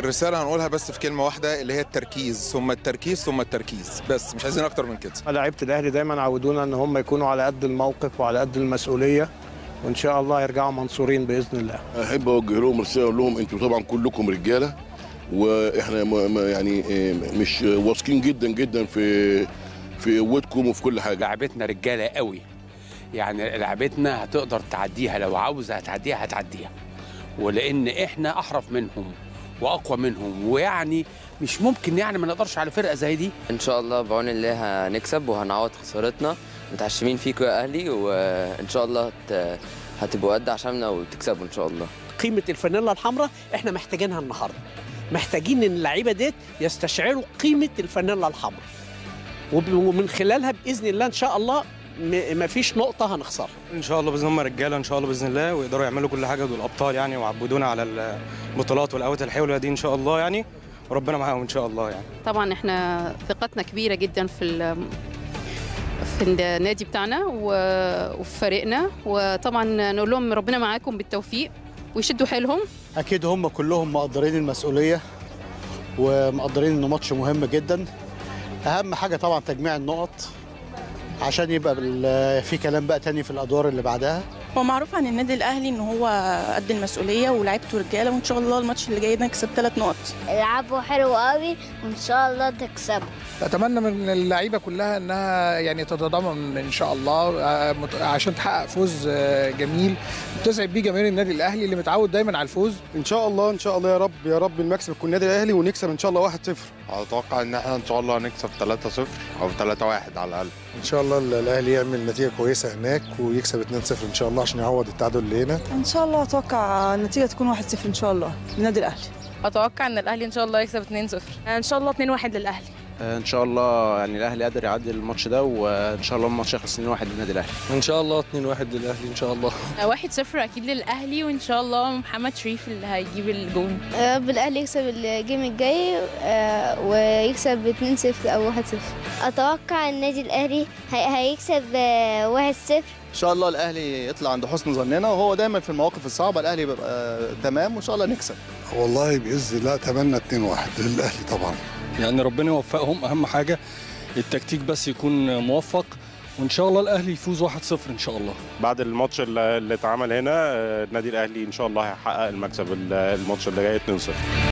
الرسالة هنقولها بس في كلمة واحدة اللي هي التركيز ثم التركيز ثم التركيز بس مش عايزين أكتر من كده. لعيبه الأهلي دايما عودونا إن هم يكونوا على قد الموقف وعلى قد المسؤولية وإن شاء الله يرجعوا منصورين بإذن الله. أحب أوجه لهم رسالة أقول لهم أنتوا طبعا كلكم رجالة وإحنا يعني إيه، مش واثقين جدا جدا في في قوتكم وفي كل حاجة. لعبتنا رجالة قوي. يعني لعبتنا هتقدر تعديها لو عاوزة هتعديها هتعديها. ولأن إحنا أحرف منهم. وأقوى منهم. ويعني مش ممكن يعني ما نقدرش على فرقة زي دي. إن شاء الله بعون الله هنكسب وهنعوض خسارتنا. متعشمين فيكم يا أهلي وإن شاء الله هت... هتبقوا قد عشاننا وتكسبوا إن شاء الله. قيمة الفانيلا الحمراء إحنا محتاجينها النهارده. محتاجين إن اللعيبة ديت يستشعروا قيمة الفانيلا الحمراء. ومن خلالها بإذن الله إن شاء الله م- مفيش نقطة هنخسرها. إن شاء الله بإذن الله هم رجالة إن شاء الله بإذن الله ويقدروا يعملوا كل حاجة دول أبطال يعني ويعبدونا على البطولات والأوقات الحلوة دي إن شاء الله يعني وربنا معاهم إن شاء الله يعني. طبعا إحنا ثقتنا كبيرة جدا في ال- في النادي بتاعنا وفي فريقنا وطبعا نقول لهم ربنا معاكم بالتوفيق ويشدوا حيلهم. أكيد هم كلهم مقدرين المسؤولية ومقدرين انه ماتش مهم جدا. أهم حاجة طبعا تجميع النقط عشان يبقى في كلام بقى تاني في الأدوار اللي بعدها. هو معروف عن النادي الأهلي إن هو قد المسؤولية ولاعيبته رجاله وإن شاء الله الماتش اللي جاي ده نكسب ثلاث نقط. العبوا حلو قوي وإن شاء الله تكسبوا. أتمنى من اللعيبة كلها إنها يعني تتضامن إن شاء الله آه، عشان تحقق فوز آه، جميل. تسعد بيه جماهير النادي الأهلي اللي متعود دايما على الفوز. إن شاء الله إن شاء الله يا رب يا رب المكسب يكون النادي الأهلي ونكسب إن شاء الله 1-0 أتوقع إن إحنا إن شاء الله هنكسب 3-0 أو 3-1 على الأقل. إن شاء الله الأهلي يعمل نتيجة كويسة هناك ويكسب 2-0 إن شاء الله. عشان يعوض التعادل اللي هنا إن شاء الله أتوقع النتيجة تكون 1-0 إن شاء الله للنادي الأهلي. أتوقع إن الأهلي إن شاء الله يكسب 2-0 إن شاء الله 2-1 للأهلي. إن شاء الله يعني الأهلي قادر يعدي الماتش ده وإن شاء الله الماتش يخلص 2-1 للنادي الأهلي. إن شاء الله 2-1 للأهلي إن شاء الله. 1-0 أكيد للأهلي وإن شاء الله محمد شريف اللي هيجيب الجون. يا رب الاهلي يكسب الجيم الجاي آه، ويكسب 2-0 أو 1-0 أتوقع النادي الأهلي هي- هيكسب آه، 1-0 إن شاء الله الأهلي يطلع عند حسن ظننا وهو دايما في المواقف الصعبة الأهلي بيبقى تمام وإن شاء الله نكسب. والله بإذن الله أتمنى 2-1 للأهلي طبعا. يعني ربنا يوفقهم أهم حاجة التكتيك بس يكون موفق وإن شاء الله الأهلي يفوز 1-0 إن شاء الله. بعد الماتش اللي اللي اتعمل هنا آه، النادي الأهلي إن شاء الله هيحقق المكسب ال- الماتش اللي جاي 2-0